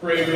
Pray